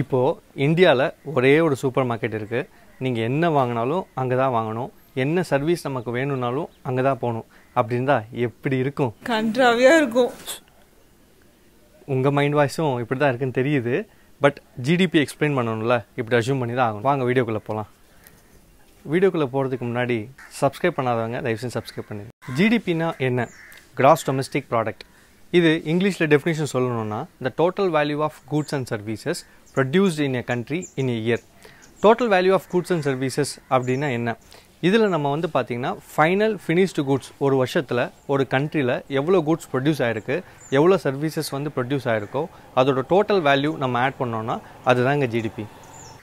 இப்போது இந்தியாவில் ஒரே ஒரு சூப்பர் மார்க்கெட் இருக்குது நீங்கள் என்ன வாங்கினாலும் அங்கே தான் வாங்கணும். என்ன சர்வீஸ் நமக்கு வேணும்னாலும் அங்கே தான் போகணும். அப்படி இருந்தால் எப்படி இருக்கும்? கன்றாவியா இருக்கும். உங்கள் மைண்ட் வாய்ஸும் இப்படி தான் இருக்குன்னு தெரியுது. பட் ஜிடிபி எக்ஸ்பிளைன் பண்ணணும்ல. இப்படி அஷ்யூம் பண்ணி தான் ஆகணும். வாங்க வீடியோக்குள்ளே போகலாம் வீடியோக்குள்ளே போகிறதுக்கு முன்னாடி சப்ஸ்கிரைப் பண்ணாதவங்க தயவு செஞ்சு சப்ஸ்கிரைப் பண்ணிடுங்க ஜிடிபினா என்ன? கிராஸ் டொமஸ்டிக் ப்ராடக்ட் இது இங்கிலீஷில் டெஃபினேஷன் சொல்லணும்னா the total value of goods and services produced in a country in a year total value of goods and services அப்படின்னா என்ன? இதில் நம்ம வந்து பார்த்திங்கன்னா ஃபைனல் ஃபினிஷ்டு கூட்ஸ் ஒரு வருஷத்தில் ஒரு கண்ட்ரியில் எவ்வளோ கூட்ஸ் ப்ரொடியூஸ் ஆகிருக்கு எவ்வளோ சர்வீசஸ் வந்து ப்ரொடியூஸ் ஆகிருக்கோ அதோட டோட்டல் வேல்யூ நம்ம ஆட் பண்ணோன்னா அதுதாங்க ஜிடிபி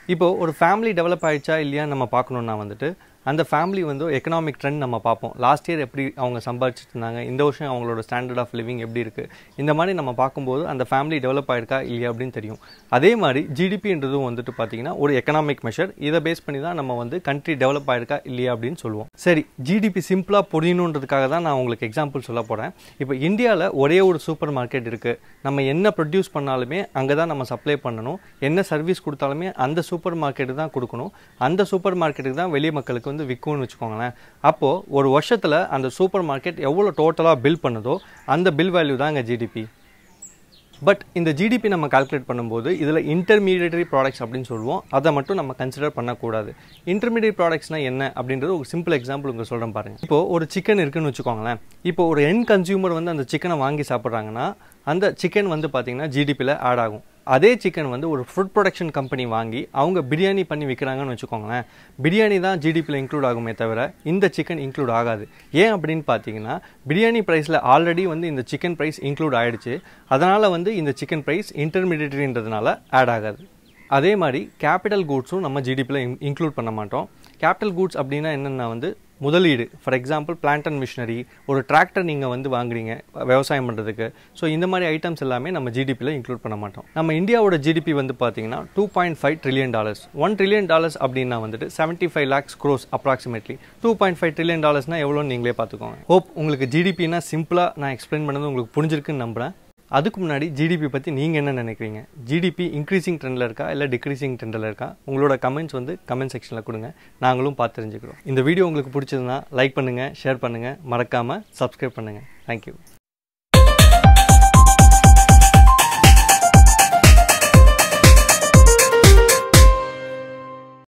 இப்போது ஒரு ஃபேமிலி டெவலப் ஆகிடுச்சா இல்லையா நம்ம பார்க்கணுன்னா வந்துட்டு அந்த ஃபேமிலி வந்து எக்கனாமிக் ட்ரெண்ட் நம்ம பார்ப்போம். லாஸ்ட் இயர் எப்படி அவங்க சம்பாதிச்சிட்டு இருந்தாங்க இந்த வருஷம் அவங்களோட ஸ்டாண்டர்ட் ஆஃப் லிவிங் எப்படி இருக்குது இந்த மாதிரி நம்ம பார்க்கும்போது அந்த ஃபேமிலி டெவலப் ஆயிருக்கா இல்லையா அப்படின்னு தெரியும். அதே மாதிரி ஜிடிபின்றதும் வந்துட்டு பார்த்தீங்கன்னா ஒரு எக்கனாமிக் மெஷர் இதை பேஸ் பண்ணி தான் நம்ம வந்து கண்ட்ரி டெவலப் ஆயிருக்கா இல்லையா அப்படின்னு சொல்லுவோம். சரி ஜிடிபி சிம்பிளாக புரியணுன்றதுக்காக தான் நான் உங்களுக்கு எக்ஸாம்பிள் சொல்ல போகிறேன் இப்போ இந்தியாவில் ஒரே ஒரு சூப்பர் மார்க்கெட் இருக்குது நம்ம என்ன ப்ரொடியூஸ் பண்ணாலுமே அங்கே தான் நம்ம சப்ளை பண்ணணும். என்ன சர்வீஸ் கொடுத்தாலுமே அந்த சூப்பர் மார்க்கெட்டு தான் கொடுக்கணும். அந்த சூப்பர் மார்க்கெட்டுக்கு தான் வெளி மக்களுக்கு வந்து விற்கும்னு வச்சுக்கோங்களேன். அப்போது ஒரு வருஷத்தில் அந்த சூப்பர் மார்க்கெட் எவ்வளோ டோட்டலாக பில் பண்ணுதோ அந்த பில் வேல்யூ தாங்க ஜிடிபி பட் இந்த ஜிடிபி நம்ம கால்குலேட் பண்ணும்போது இதில் இன்டர்மீடியட்டரி ப்ராடக்ட்ஸ் அப்படின்னு சொல்லுவோம். அதை மட்டும் நம்ம கன்சிடர் பண்ணக்கூடாது. இன்டர்மீடியட் ப்ராடக்ட்ஸ்னால் என்ன அப்படின்றது ஒரு சிம்பிள் எக்ஸாம்பிள் உங்களுக்கு சொல்கிறேன் பாருங்கள் இப்போ ஒரு சிக்கன் இருக்குன்னு வச்சுக்கோங்களேன். இப்போ ஒரு என் கன்சியூமர் வந்து அந்த சிக்கனை வாங்கி சாப்பிட்றாங்கன்னா அந்த சிக்கன் வந்து பார்த்திங்கன்னா ஜிடிபியில் ஆட் ஆகும். அதே சிக்கன் வந்து ஒரு ஃபுட் ப்ரொடக்ஷன் கம்பெனி வாங்கி அவங்க பிரியாணி பண்ணி விற்கிறாங்கன்னு வச்சுக்கோங்களேன். பிரியாணி தான் ஜிடிபியில் இன்க்ளூட் ஆகுமே தவிர இந்த சிக்கன் இன்க்ளூட் ஆகாது. ஏன் அப்படின்னு பார்த்தீங்கன்னா பிரியாணி ப்ரைஸில் ஆல்ரெடி வந்து இந்த சிக்கன் ப்ரைஸ் இன்க்ளூட் ஆகிடுச்சு அதனால் வந்து இந்த சிக்கன் ப்ரைஸ் இன்டர்மீடியட்ன்றதுனால ஆட் ஆகாது. அதே மாதிரி கேபிட்டல் கூட்ஸும் நம்ம ஜிடிபியில் இன்க்ளூட் பண்ண மாட்டோம். கேபிட்டல் கூட்ஸ் அப்படின்னா என்னென்னா வந்து முதலீடு. For example plant and machinery ஒரு டிராக்டர் நீங்கள் வந்து வாங்குறீங்க விவசாயம் பண்ணுறதுக்கு ஸோ இந்த மாதிரி ஐட்டம்ஸ் எல்லாமே நம்ம ஜிடிபியில் இன்க்ளூட் பண்ண மாட்டோம். நம்ம இந்தியாவோட ஜிடிபி வந்து பார்த்தீங்கன்னா two point five trillion dollars one trillion dollars அப்படின்னா வந்துட்டு seventy five lakhs crores approximately two point five trillion டாலர்ஸ்னால் எவ்வளோன்னு நீங்களே பார்த்துக்கோங்க ஹோப் உங்களுக்கு ஜிடிபினா சிம்பிளாக நான் எக்ஸ்பிளைன் பண்ணது உங்களுக்கு புரிஞ்சிருக்குன்னு நம்புகிறேன் அதுக்கு முன்னாடி ஜிடிபி பற்றி நீங்கள் என்ன நினைக்கிறீங்க? ஜிடிபி இன்க்ரீசிங் ட்ரெண்டில் இருக்கா? இல்லை டிக்ரீசிங் ட்ரெண்டில் இருக்கா? உங்களோட கமெண்ட்ஸ் வந்து கமெண்ட் செக்ஷனில் கொடுங்க. நாங்களும் பார்த்து தெரிஞ்சுக்கிறோம். இந்த வீடியோ உங்களுக்கு பிடிச்சதுன்னா லைக் பண்ணுங்கள் ஷேர் பண்ணுங்கள் மறக்காமல் சப்ஸ்கிரைப் பண்ணுங்கள் தேங்க்யூ